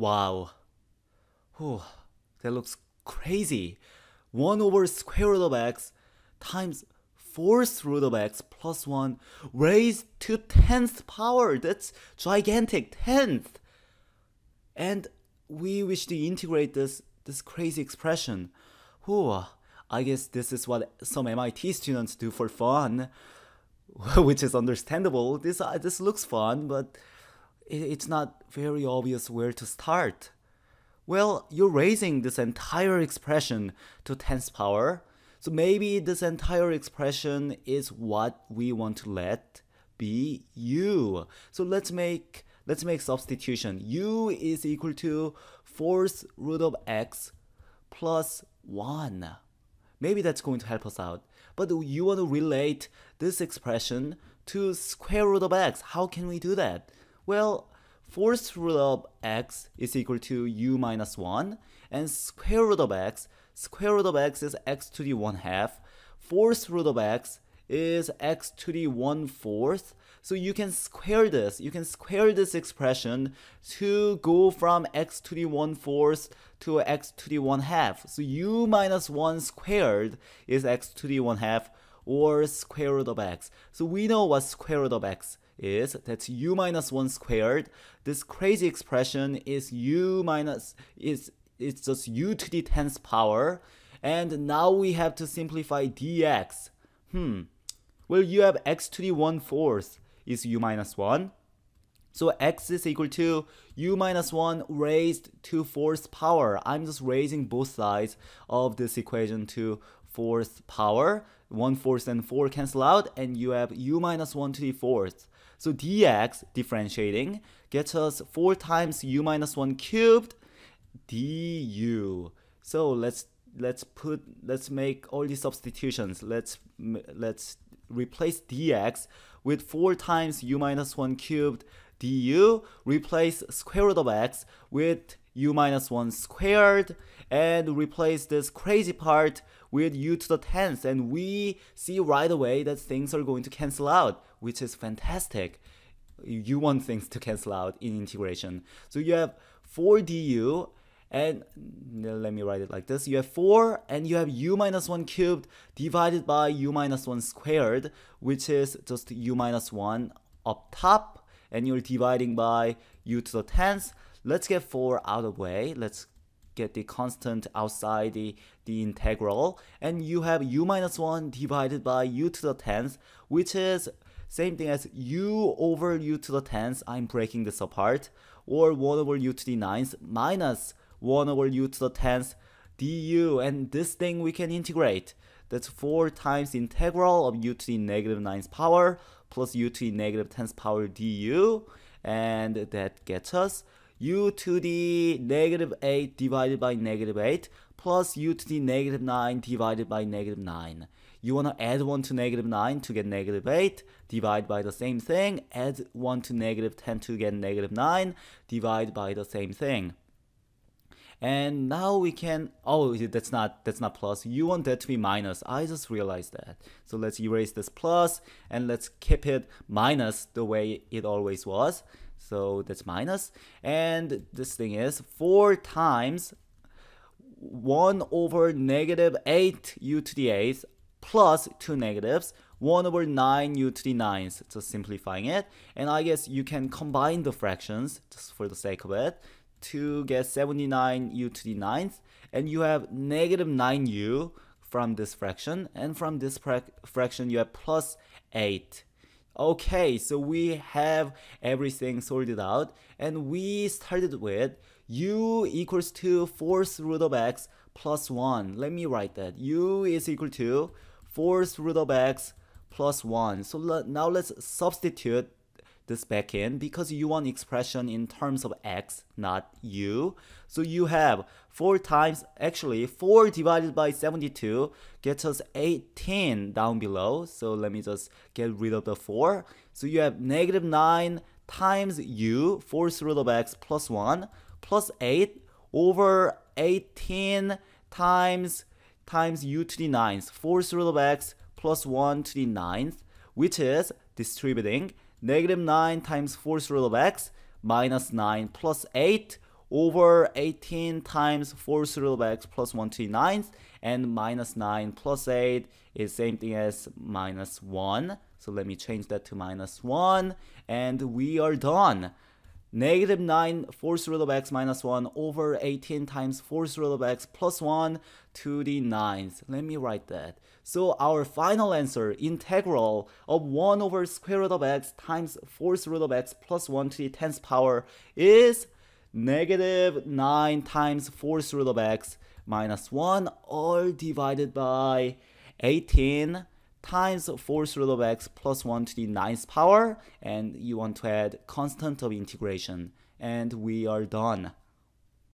Wow. Whew, that looks crazy. 1 over square root of x times fourth root of x plus 1 raised to 10th power. That's gigantic, 10th. And we wish to integrate this, this crazy expression. Whew, I guess this is what some MIT students do for fun, which is understandable. This, uh, this looks fun, but it's not very obvious where to start. Well, you're raising this entire expression to 10th power. So maybe this entire expression is what we want to let be u. So let's make let's make substitution. u is equal to fourth root of x plus 1. Maybe that's going to help us out. But you want to relate this expression to square root of x. How can we do that? Well, fourth root of x is equal to u minus 1 and square root of x square root of x is x to the 1 half. Fourth root of x is x to the 1 fourth. So you can square this you can square this expression to go from x to the 1 fourth to x to the 1 half. So u minus 1 squared is x to the 1 half or square root of x. So we know what square root of x is that's u minus 1 squared. This crazy expression is u minus is it's just u to the 10th power. And now we have to simplify dx. Hmm. Well, you have x to the 1 fourth is u minus 1. So x is equal to u minus 1 raised to fourth power. I'm just raising both sides of this equation to fourth power. 1 fourth and 4 cancel out and you have u minus 1 to the fourth. So dx, differentiating, gets us 4 times u minus 1 cubed du. So let's let's put let's make all these substitutions. Let's let's replace dx with 4 times u minus 1 cubed du. Replace square root of x with u minus 1 squared and replace this crazy part with u to the 10th and we see right away that things are going to cancel out which is fantastic. You want things to cancel out in integration. So you have 4 du and let me write it like this. You have 4 and you have u minus 1 cubed divided by u minus 1 squared which is just u minus 1 up top and you're dividing by u to the 10th let's get 4 out of the way. Let's get the constant outside the, the integral. And you have u minus 1 divided by u to the 10th which is same thing as u over u to the 10th I'm breaking this apart or 1 over u to the 9th minus 1 over u to the 10th du. And this thing we can integrate. That's 4 times integral of u to the negative 9th power plus u to the negative 10th power du. And that gets us u to the negative 8 divided by negative 8 plus u to the negative 9 divided by negative 9. You want to add 1 to negative 9 to get negative 8, divide by the same thing, add 1 to negative 10 to get negative 9, divide by the same thing. And now we can, oh, that's not, that's not plus. You want that to be minus. I just realized that. So let's erase this plus and let's keep it minus the way it always was. So that's. And this thing is 4 times 1 over negative 8 u to the 8th plus 2 negatives 1 over 9 u to the 9th, just simplifying it. And I guess you can combine the fractions, just for the sake of it, to get 79 u to the 9th. And you have negative 9u from this fraction. And from this fraction, you have plus 8 Okay, so we have everything sorted out and we started with u equals to fourth root of x plus 1. Let me write that. u is equal to fourth root of x plus 1. So now let's substitute this back in because you want expression in terms of x, not u. So you have 4 times, actually 4 divided by 72 gets us 18 down below. So let me just get rid of the 4. So you have negative 9 times u, fourth root of x plus 1, plus 8 over 18 times times u to the 9th, fourth root of x plus 1 to the 9th, which is distributing negative 9 times fourth root of x minus 9 plus 8 over 18 times 4th root of x plus 1 to the ninth and minus 9 plus 8 is same thing as minus 1 so let me change that to minus 1 and we are done negative 9 fourth root of x minus 1 over 18 times fourth root of x plus 1 to the ninth. Let me write that. So our final answer, integral of 1 over square root of x times fourth root of x plus 1 to the 10th power is negative 9 times fourth root of x minus 1 all divided by 18 times fourth root of x plus 1 to the ninth power and you want to add constant of integration and we are done.